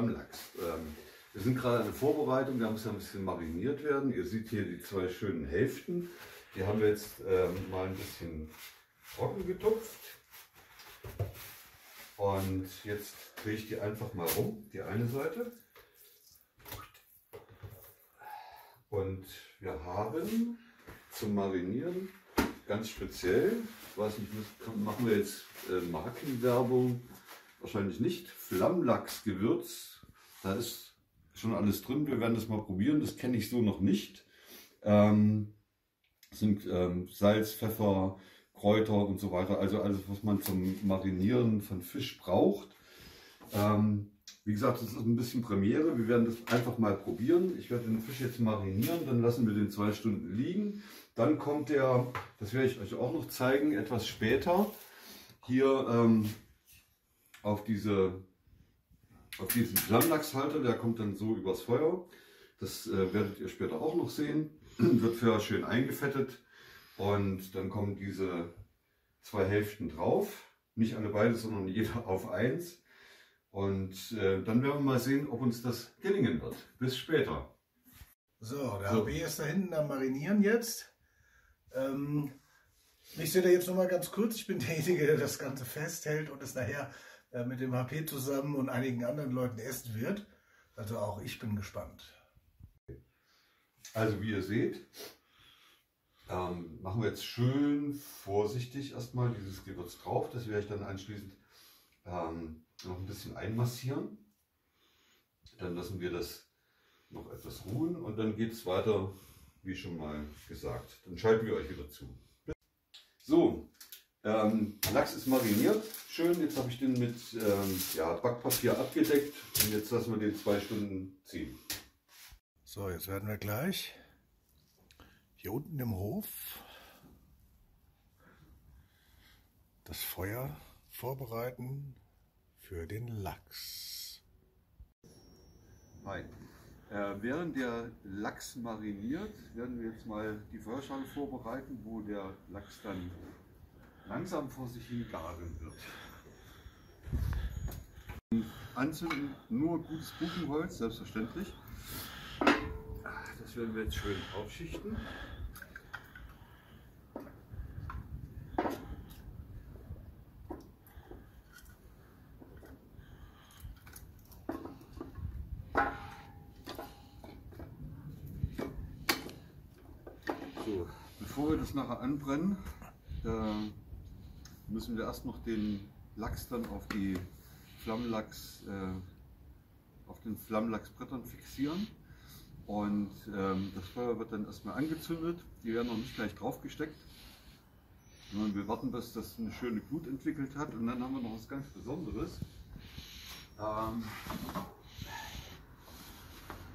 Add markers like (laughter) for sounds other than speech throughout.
Flammlachs. Ähm, wir sind gerade in der Vorbereitung, da muss ja ein bisschen mariniert werden. Ihr seht hier die zwei schönen Hälften. Die haben wir jetzt ähm, mal ein bisschen trocken getupft. Und jetzt drehe ich die einfach mal rum, die eine Seite. Und wir haben zum Marinieren ganz speziell, ich weiß nicht, machen wir jetzt äh, Markenwerbung, wahrscheinlich nicht, Flammlachsgewürz. Da ist schon alles drin, wir werden das mal probieren, das kenne ich so noch nicht. Ähm, sind ähm, Salz, Pfeffer, Kräuter und so weiter, also alles, was man zum Marinieren von Fisch braucht. Ähm, wie gesagt, das ist ein bisschen Premiere. Wir werden das einfach mal probieren. Ich werde den Fisch jetzt marinieren, dann lassen wir den zwei Stunden liegen. Dann kommt der, das werde ich euch auch noch zeigen, etwas später, hier ähm, auf, diese, auf diesen Flammlachshalter. Der kommt dann so übers Feuer. Das äh, werdet ihr später auch noch sehen. (clears throat) Wird für schön eingefettet. Und dann kommen diese zwei Hälften drauf. Nicht alle beide, sondern jeder (laughs) auf eins. Und äh, dann werden wir mal sehen, ob uns das gelingen wird. Bis später. So, der so. HB ist da hinten am Marinieren jetzt. Ähm, ich sehe da jetzt nochmal ganz kurz. Ich bin derjenige, der das Ganze festhält und es nachher äh, mit dem HP zusammen und einigen anderen Leuten essen wird. Also auch ich bin gespannt. Also wie ihr seht, ähm, machen wir jetzt schön vorsichtig erstmal dieses Gewürz drauf. Das werde ich dann anschließend ähm, noch ein bisschen einmassieren. Dann lassen wir das noch etwas ruhen und dann geht es weiter, wie schon mal gesagt. Dann schalten wir euch wieder zu. So, ähm, Lachs ist mariniert. Schön, jetzt habe ich den mit ähm, ja, Backpapier abgedeckt und jetzt lassen wir den zwei Stunden ziehen. So, jetzt werden wir gleich hier unten im Hof das Feuer vorbereiten für den Lachs. Hi. Äh, während der Lachs mariniert, werden wir jetzt mal die Feuerschale vorbereiten, wo der Lachs dann langsam vor sich hin garen wird. Anzünden nur gutes Buchenholz, selbstverständlich. Das werden wir jetzt schön aufschichten. So, bevor wir das nachher anbrennen, äh, müssen wir erst noch den Lachs dann auf die Flammlachs, äh, auf den Flammlachsbrettern fixieren. Und ähm, das Feuer wird dann erstmal angezündet. Die werden noch nicht gleich draufgesteckt. Sondern wir warten, bis das eine schöne Glut entwickelt hat. Und dann haben wir noch was ganz Besonderes. Ähm,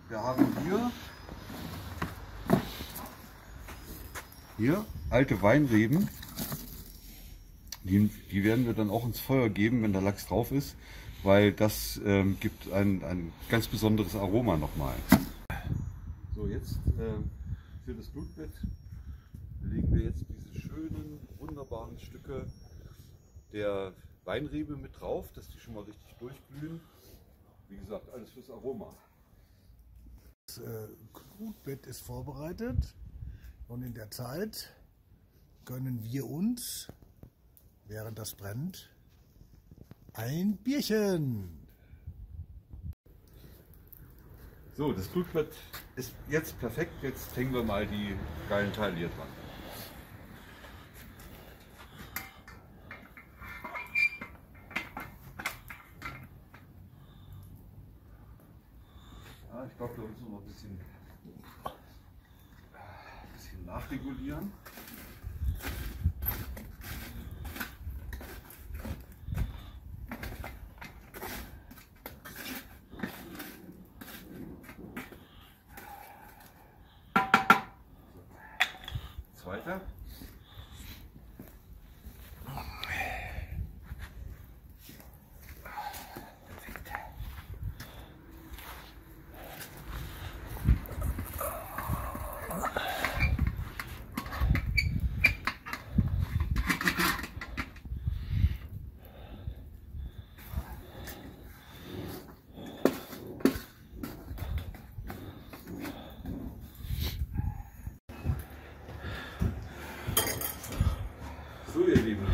wir haben hier Hier, alte Weinreben. Die, die, werden wir dann auch ins Feuer geben, wenn der Lachs drauf ist, weil das ähm, gibt ein, ein ganz besonderes Aroma nochmal. So, jetzt äh, für das Blutbett legen wir jetzt diese schönen, wunderbaren Stücke der Weinrebe mit drauf, dass die schon mal richtig durchblühen. Wie gesagt, alles fürs Aroma. Das äh, Glutbett ist vorbereitet. Und in der Zeit gönnen wir uns, während das brennt, ein Bierchen. So, das Blutbett ist jetzt perfekt. Jetzt hängen wir mal die geilen Teile hier dran. Ja, ich glaube, da müssen wir noch ein bisschen nachregulieren. Zweiter.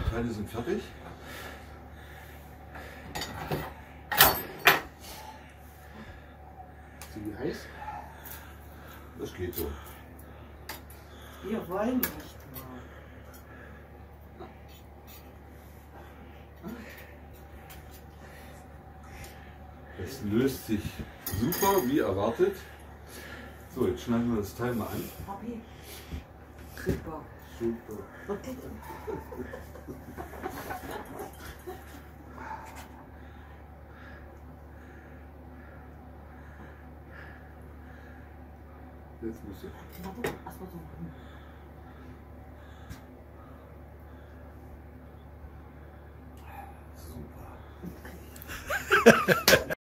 Die Teile sind fertig. Sind die heiß? Das geht so. Wir wollen nicht mal. Es löst sich super, wie erwartet. So, jetzt schneiden wir das Teil mal an. Papi. Super. Super. Jetzt muss ich. Warte, erstmal so. Super.